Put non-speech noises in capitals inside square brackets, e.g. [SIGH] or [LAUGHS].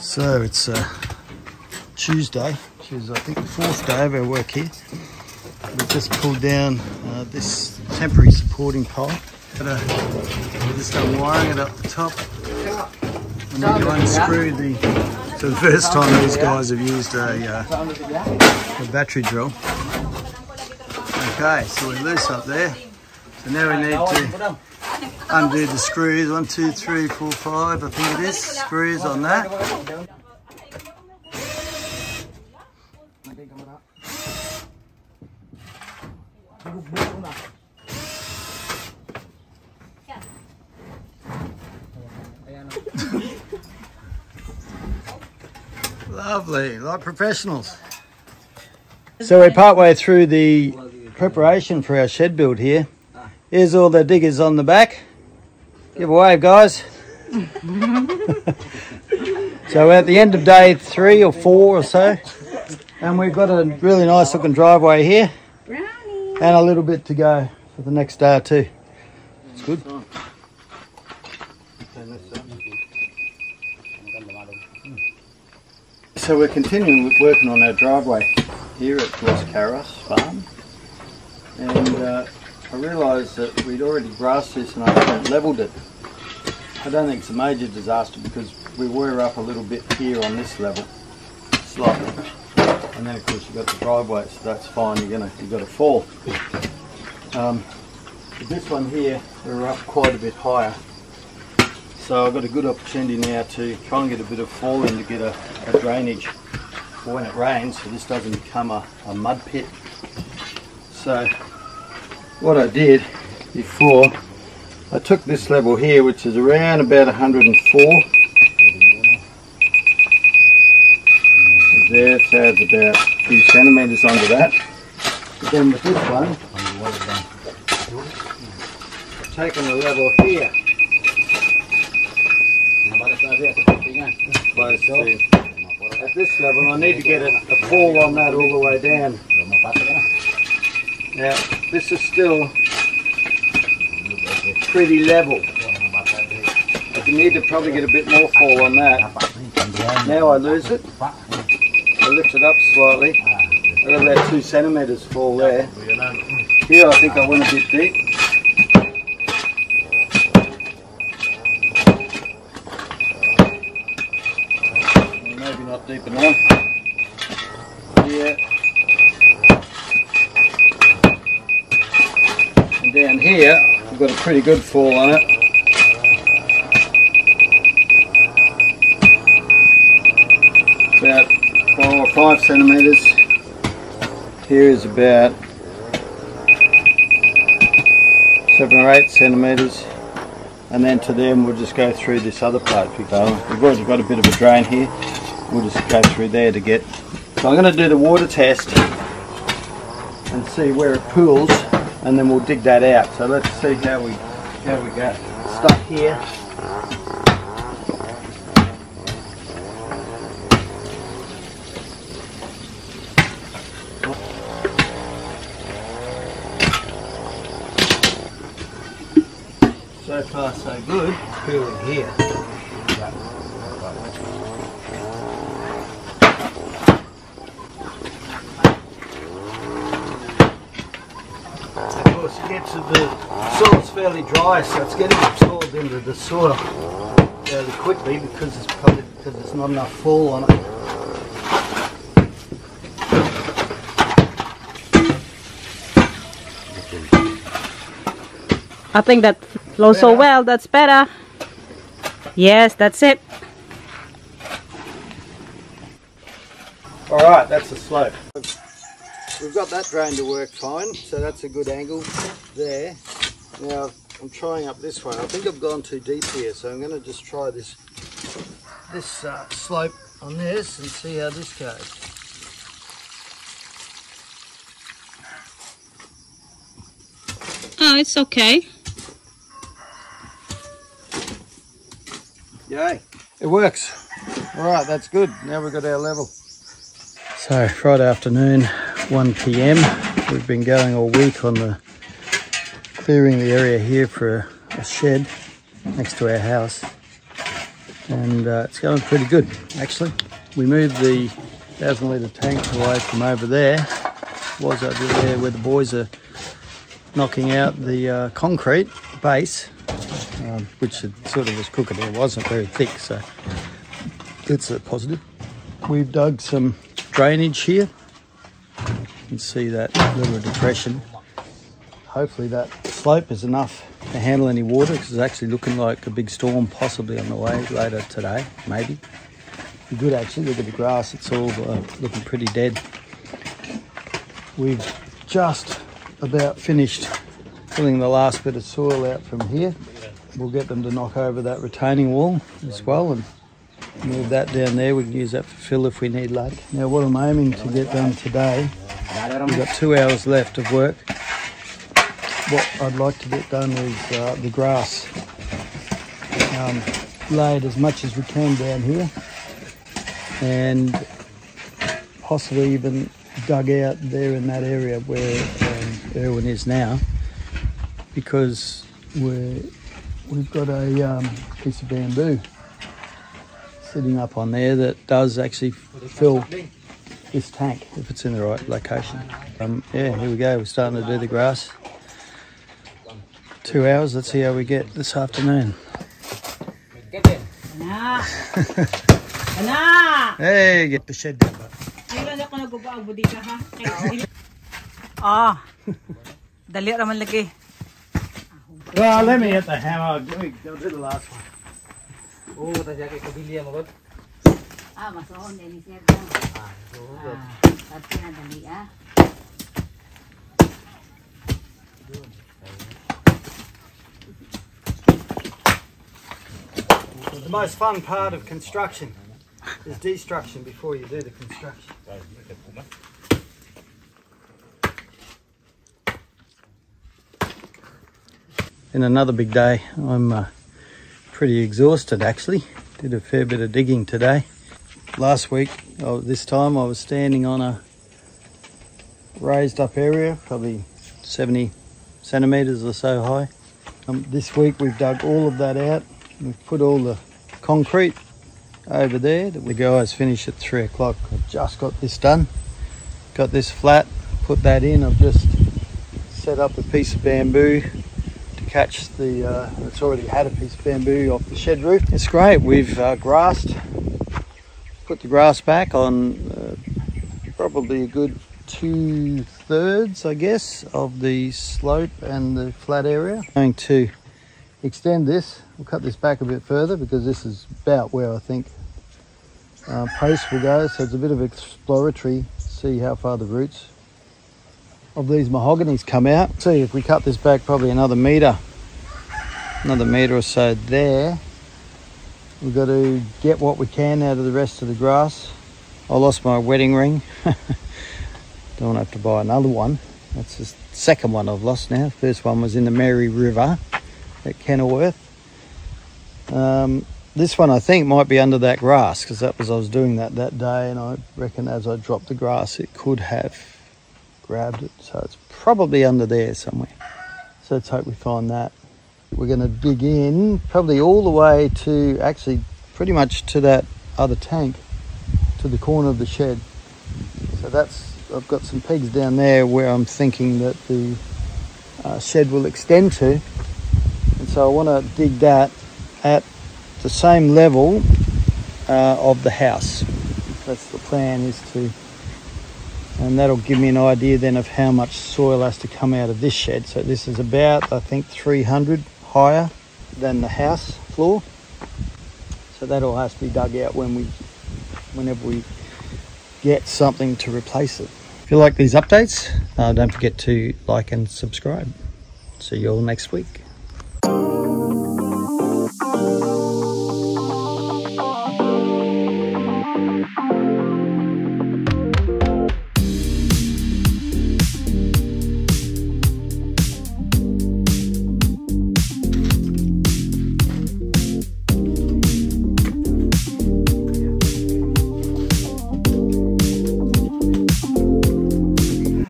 So it's uh, Tuesday, which is I think the fourth day of our work here. We've just pulled down uh, this temporary supporting pole. We're just unwiring it up the top. We need to unscrew the. So the first time these guys have used a, uh, a battery drill. Okay, so we're loose up there. So now we need to undo the screws. One, two, three, four, five, I think it is. Screws on that. Lovely, like professionals. So we're partway through the preparation for our shed build here. Here's all the diggers on the back. Give a wave, guys. [LAUGHS] so we're at the end of day three or four or so, and we've got a really nice looking driveway here, and a little bit to go for the next day or two. It's good. So we're continuing with working on our driveway here at Los Carros Farm, and uh, I realised that we'd already grassed this and I haven't levelled it. I don't think it's a major disaster because we were up a little bit here on this level, slightly, and then of course you've got the driveway, so that's fine. You're gonna you've got to fall. Um, this one here, we're up quite a bit higher, so I've got a good opportunity now to try and get a bit of fall in to get a, a drainage for when it rains, so this doesn't become a, a mud pit. So what I did before, I took this level here, which is around about 104. There, adds about a few centimetres onto that. But then with this one, I've taken a level here. Close to, at this level, I need to get a, a fall on that all the way down. Now, this is still pretty level. You need to probably get a bit more fall on that. Now I lose it. I lift it up slightly. I got about two centimetres fall there. Here I think I went a bit deep. Maybe not deep enough. Yeah. And down we've got a pretty good fall on it. About four or five centimetres. Here is about seven or eight centimetres. And then to them we'll just go through this other part. We've already got a bit of a drain here. We'll just go through there to get. So I'm going to do the water test and see where it pools and then we'll dig that out. So let's see how we how we go. Start here. So far so good. Pooling here. Of course, get to the soil's fairly dry, so it's getting absorbed into the soil fairly quickly because it's probably because there's not enough fall on it. I think that flows so well. That's better. Yes, that's it. All right, that's the slope. We've got that drain to work fine, so that's a good angle there. Now I'm trying up this way. I think I've gone too deep here, so I'm going to just try this this uh, slope on this and see how this goes. Oh, it's okay. Yay, it works. All right, that's good. Now we've got our level. So Friday afternoon, 1 p.m. We've been going all week on the clearing the area here for a, a shed next to our house. and uh, it's going pretty good actually. We moved the thousand litre tank away from over there, it was over there where the boys are knocking out the uh, concrete base, um, which it sort of was crooked. It wasn't very thick, so it's a positive. We've dug some drainage here. You can see that little depression. Hopefully that slope is enough to handle any water because it's actually looking like a big storm possibly on the way later today, maybe. Be good actually, look at the grass, it's all uh, looking pretty dead. We've just about finished filling the last bit of soil out from here. We'll get them to knock over that retaining wall as well and move that down there. We can use that for fill if we need luck. Now what I'm aiming to get done today, we've got two hours left of work. What I'd like to get done is uh, the grass um, laid as much as we can down here and possibly even dug out there in that area where um, Irwin is now because we're, we've got a um, piece of bamboo sitting up on there that does actually fill this tank if it's in the right location. Um, yeah, here we go. We're starting to do the grass. Two hours. Let's see how we get this afternoon. Ana! Ana! Hey, get the shed down. bud. Ayun ako naguba ang budika ha. Ah. Dali raman lagi. Well, let me hit the hammer. Let me go do the last one. Oh, ta jaga kabilia mo god. Ah, masohon din ni Sir. Ah, pati na dali ah. The most fun part of construction is destruction before you do the construction. In another big day, I'm uh, pretty exhausted actually. Did a fair bit of digging today. Last week, oh, this time I was standing on a raised up area, probably 70 centimetres or so high. Um, this week we've dug all of that out. We've put all the concrete over there. That the guys finish at three o'clock. I've just got this done. Got this flat, put that in. I've just set up a piece of bamboo to catch the, uh, it's already had a piece of bamboo off the shed roof. It's great. We've uh, grassed, put the grass back on uh, probably a good two thirds, I guess, of the slope and the flat area. I'm Going to extend this. We'll cut this back a bit further because this is about where I think uh, post will go. So it's a bit of exploratory, see how far the roots of these mahoganies come out. See if we cut this back probably another metre, another metre or so there. We've got to get what we can out of the rest of the grass. I lost my wedding ring. [LAUGHS] Don't have to buy another one. That's the second one I've lost now. First one was in the Mary River at Kenilworth. Um, this one I think might be under that grass because that was I was doing that that day and I reckon as I dropped the grass it could have grabbed it. So it's probably under there somewhere. So let's hope we find that. We're going to dig in probably all the way to actually pretty much to that other tank to the corner of the shed. So that's I've got some pegs down there where I'm thinking that the uh, shed will extend to. And so I want to dig that at the same level uh, of the house. That's the plan is to, and that'll give me an idea then of how much soil has to come out of this shed. So this is about, I think, 300 higher than the house floor. So that all has to be dug out when we, whenever we get something to replace it. If you like these updates, uh, don't forget to like and subscribe. See you all next week.